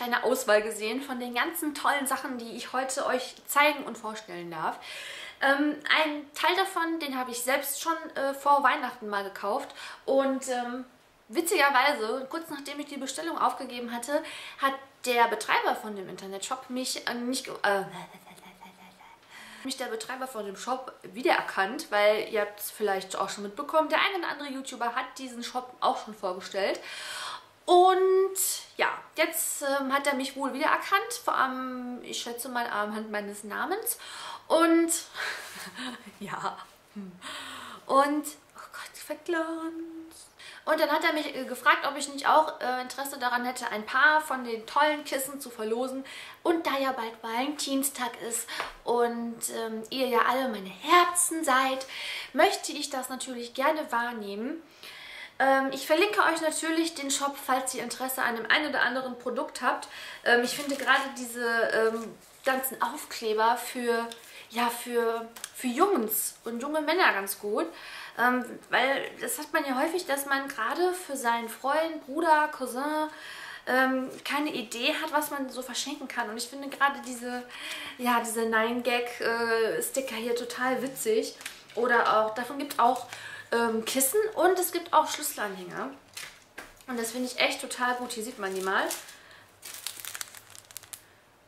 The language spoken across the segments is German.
kleine Auswahl gesehen von den ganzen tollen Sachen, die ich heute euch zeigen und vorstellen darf. Ähm, ein Teil davon, den habe ich selbst schon äh, vor Weihnachten mal gekauft und ähm, witzigerweise, kurz nachdem ich die Bestellung aufgegeben hatte, hat der Betreiber von dem Internetshop mich äh, nicht... Äh, mich der Betreiber von dem Shop wiedererkannt, weil ihr habt es vielleicht auch schon mitbekommen, der eine oder andere YouTuber hat diesen Shop auch schon vorgestellt. Und jetzt ähm, hat er mich wohl wiedererkannt, vor allem, ich schätze mal, anhand meines Namens. Und ja, und, oh Gott, Verglanz. Und dann hat er mich äh, gefragt, ob ich nicht auch äh, Interesse daran hätte, ein paar von den tollen Kissen zu verlosen. Und da ja bald Valentinstag ist und ähm, ihr ja alle meine Herzen seid, möchte ich das natürlich gerne wahrnehmen. Ähm, ich verlinke euch natürlich den Shop, falls ihr Interesse an dem einen oder anderen Produkt habt. Ähm, ich finde gerade diese ähm, ganzen Aufkleber für, ja, für, für Jungs und junge Männer ganz gut. Ähm, weil das hat man ja häufig, dass man gerade für seinen Freund, Bruder, Cousin ähm, keine Idee hat, was man so verschenken kann. Und ich finde gerade diese, ja, diese 9-Gag-Sticker äh, hier total witzig. Oder auch, davon gibt es auch ähm, Kissen und es gibt auch Schlüsselanhänger. Und das finde ich echt total gut. Hier sieht man die mal.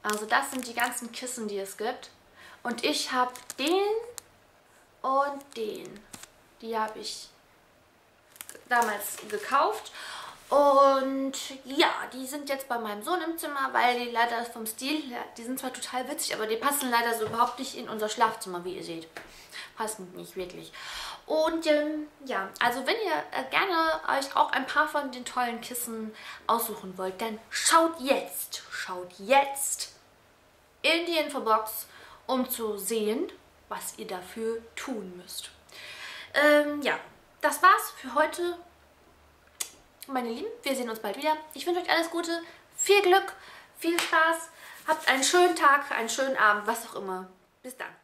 Also das sind die ganzen Kissen, die es gibt. Und ich habe den und den. Die habe ich damals gekauft. Und ja, die sind jetzt bei meinem Sohn im Zimmer, weil die leider vom Stil, die sind zwar total witzig, aber die passen leider so überhaupt nicht in unser Schlafzimmer, wie ihr seht. Passen nicht wirklich. Und ähm, ja, also wenn ihr äh, gerne euch auch ein paar von den tollen Kissen aussuchen wollt, dann schaut jetzt, schaut jetzt in die Infobox, um zu sehen, was ihr dafür tun müsst. Ähm, ja, das war's für heute. Meine Lieben, wir sehen uns bald wieder. Ich wünsche euch alles Gute, viel Glück, viel Spaß. Habt einen schönen Tag, einen schönen Abend, was auch immer. Bis dann.